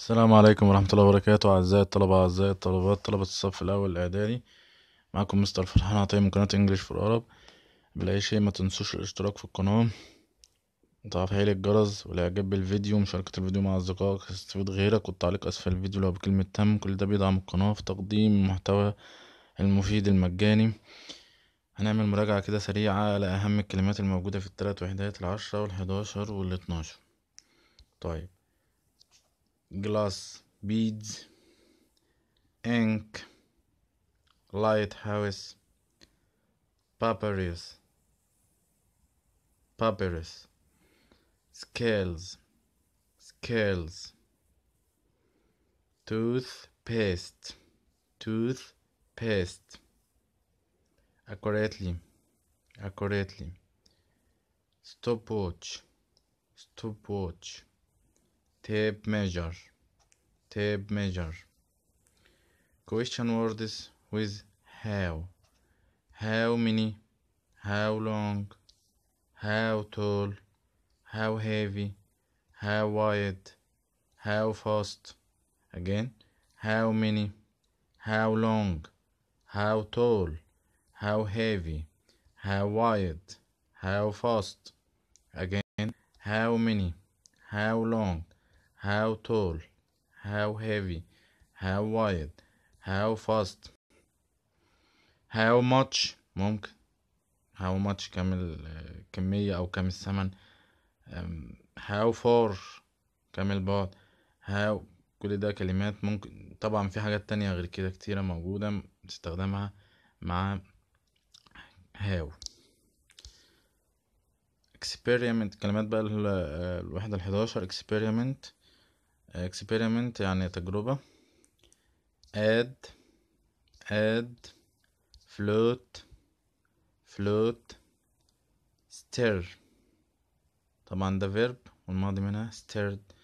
السلام عليكم ورحمة الله وبركاته أعزائي الطلبة أعزائي الطلبات طلبة الصف الأول الإعدادي. معكم مستر فرحان عطية من قناة انجلش فور عرب بلا شيء ما تنسوش الاشتراك في القناة. وتفعيل الجرس والإعجاب بالفيديو ومشاركة الفيديو مع أصدقائك يستفيد غيرك والتعليق أسفل الفيديو لو بكلمة تم. كل ده بيدعم القناة في تقديم المحتوى المفيد المجاني. هنعمل مراجعة كده سريعة على أهم الكلمات الموجودة في التلات وحدات العشرة والحداشر والاتناشر. طيب. Glass beads ink lighthouse papyrus papyrus scales scales toothpaste toothpaste accurately accurately stopwatch stopwatch tape measure tape measure question words with how. How many? How long? How tall? How heavy? How wide? How fast? Again how many? How long? How tall? How heavy? How wide? How fast? Again how many? How long how tall? How heavy? How wide? How fast? How much? ممكن. How much? كم الكمية أو كم الثمن؟ how far? كم البعد؟ How كل ده كلمات ممكن. طبعا في حاجات تانية غير كده كتيرة موجودة تستخدمها مع how. Experiment. كلمات بقى ال- الوحدة الحداشر. Experiment. Experiment يعني تجربة. Add add float float stir. طبعا ده verb والماضي منها stirred.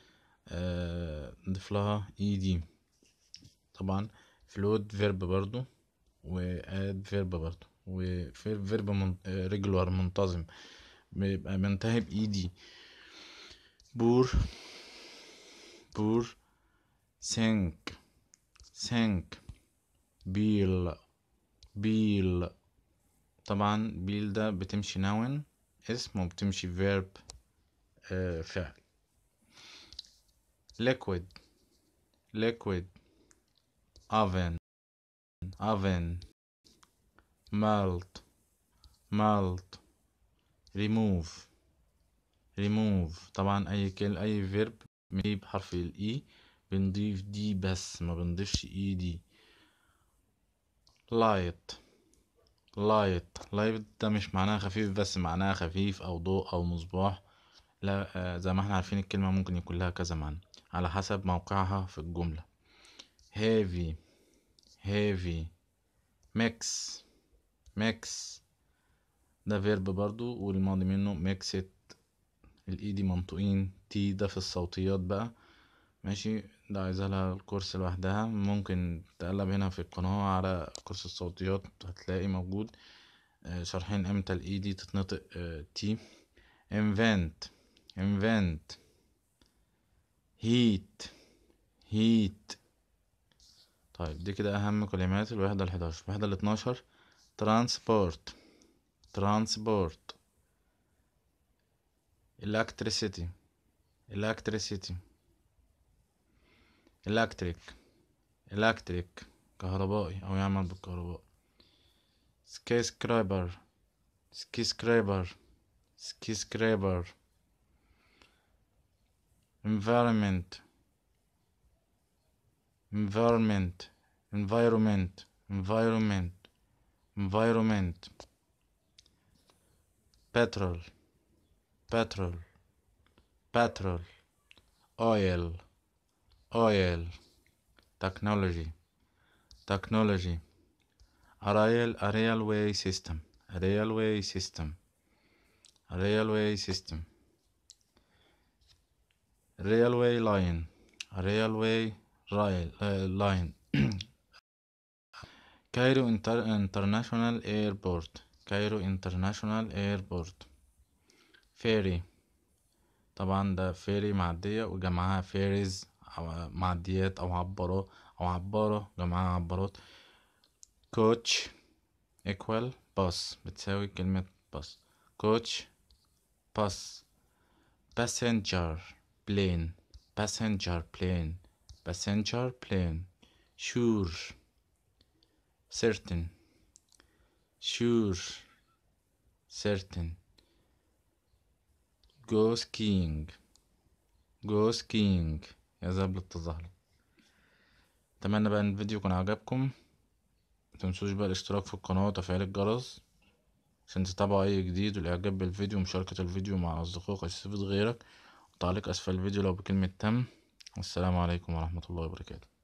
آه، نضيف لها ed. طبعا float verb برضو و add verb برضو و verb من... آه، regular منتظم. بيبقى بينتهي ب ed. pour. pour sink sink peel peel. طبعا peel ده بتمشي noun اسم وبتمشي verb آه، فعل. ليكويد ليكويد اوفن اوفن مالت مالت ريموف ريموف طبعا أي كل أي verb بنجيب حرف ال e بنضيف d بس ما بنضيفش ed light. Light. Light ده مش معناها خفيف بس معناها خفيف أو ضوء أو مصباح. لا آه، زي ما إحنا عارفين الكلمة ممكن يكون لها كذا معنى. على حسب موقعها في الجملة. Heavy. Heavy. Mix mix ده verb برضو والماضي منه mixed ال ed منطوقين t ده في الصوتيات بقى. ماشي؟ ده عايزة لها ال course لوحدها. ممكن تقلب هنا في القناة على course الصوتيات هتلاقي موجود. آه، شارحين إمتى ال ed تتنطق آه، t invent. Invent. Heat. Heat. طيب دي كده أهم كلمات. الوحدة الحداشر. الوحدة الاتناشر. Transport. Transport. electricity electricity electric electric كهربائي او يعمل بالكهرباء skyscraper skyscraper skyscraper environment environment environment environment environment petrol petrol. Petrol. Oil. Oil. Technology. Technology. A rail a railway system. A railway system. A railway system. Railway line. A railway rail uh, line. Cairo Inter International Airport. Cairo International Airport ferry طبعا ده ferry معدية وجمعها ferries أو معديات أو عبارة أو عبارة جمعها عبارات coach equal باص بتساوي كلمة باص coach باص passenger plane. passenger plane. passenger plane. sure certain. sure certain. Go skiing go skiing يذهب للتزحلق أتمنى بقى إن الفيديو يكون عجبكم. متنسوش بقى الاشتراك في القناة وتفعيل الجرس عشان تتابعوا أي جديد والإعجاب بالفيديو ومشاركة الفيديو مع أصدقائك يستفيد غيرك وتعليق أسفل الفيديو لو بكلمة تم. والسلام عليكم ورحمة الله وبركاته.